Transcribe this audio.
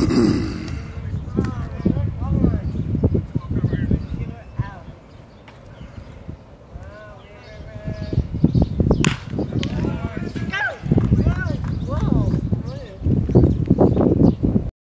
you.